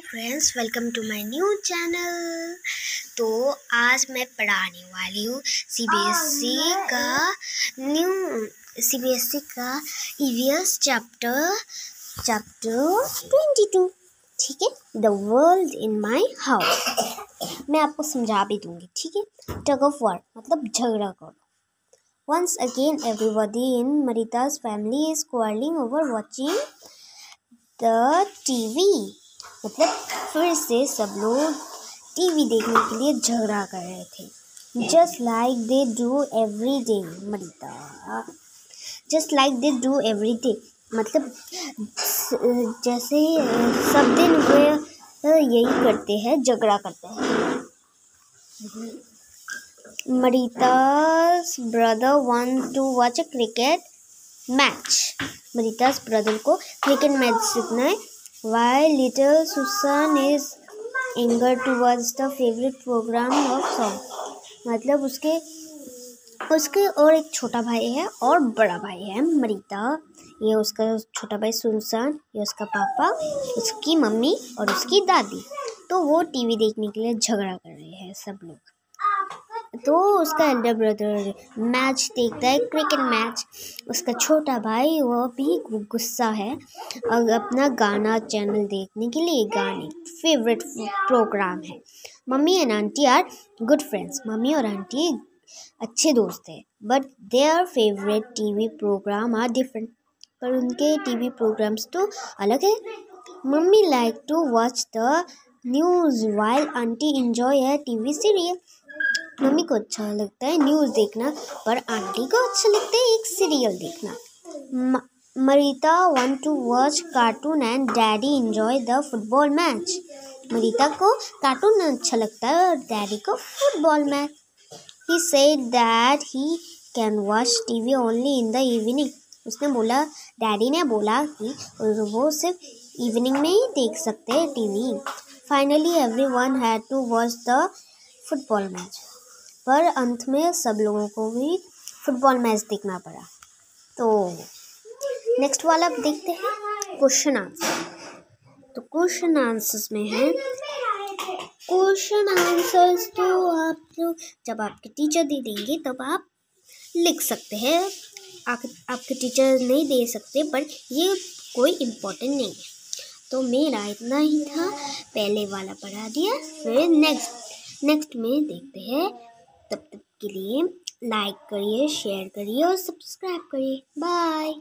Hi friends welcome to my new channel तो आज मैं पढ़ाने वाली हूँ सीबीएसई e का न्यू सीबीएसई e का EVS chapter chapter twenty two ठीक है? The world in my house मैं आपको समझा भी दूँगी ठीक है? टग ऑफ़ वार मतलब झगड़ा करो। Once again everybody in Marita's family is quarrelling over watching the TV मतलब फिर से सब लोग टीवी देखने के लिए झगड़ा कर रहे थे। Just like they do every day Marita just like they do every day मतलब जैसे सब दिन वे यही करते हैं, झगड़ा करते हैं। Marita's brother want to watch a cricket match Marita's brother को क्रिकेट मैच सीखना है। Why little Susan is anger towards the favorite program of song? मतलब उसके उसके और एक छोटा भाई है और बड़ा भाई है, मरीता। ये उसका छोटा भाई सुनसान, ये उसका पापा, उसकी मम्मी और उसकी दादी। तो वो टीवी देखने के लिए झगड़ा कर रहे हैं सब लोग। तो उसका एल्डर ब्रदर मैच देखता है क्रिकेट मैच उसका छोटा भाई वो भी गुस्सा है और अपना गाना चैनल देखने के लिए गाने। फेवरेट प्रोग्राम है। Mummy and aunty are good friends mummy और आंटी अच्छे दोस्त हैं। But their favourite TV programme are different पर उनके टीवी प्रोग्राम्स तो अलग है। Mummy like to watch the news while aunty enjoy है टीवी सीरियल मम्मी को अच्छा लगता है न्यूज़ देखना, पर आंटी को अच्छा लगता है एक सीरियल देखना। Marita want to watch cartoon and daddy enjoy the football match Marita को कार्टून अच्छा लगता है और डैडी को football match he said that he can watch TV only in the evening उसने बोला डैडी ने बोला कि वो सिर्फ़ इवनिंग में ही देख सकते हैं TV finally everyone had to watch the football match पर अंत में सब लोगों को भी फुटबॉल मैच देखना पड़ा। तो नेक्स्ट वाला देखते हैं। क्वेश्चन आंसर तो क्वेश्चन आंसर्स में है। क्वेश्चन आंसर्स तो आप लोग जब आपके टीचर दे देंगे तब आप लिख सकते हैं। आप, आपके टीचर नहीं दे सकते पर ये कोई इम्पोर्टेंट नहीं है। तो मेरा इतना ही था। पहले वाला पढ़ा दिया फिर नेक्स्ट नेक्स्ट में देखते हैं। तब तक के लिए लाइक करिए शेयर करिए और सब्सक्राइब करिए। बाय